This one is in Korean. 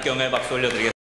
하나님께 영의 박수 올려드리겠습니다.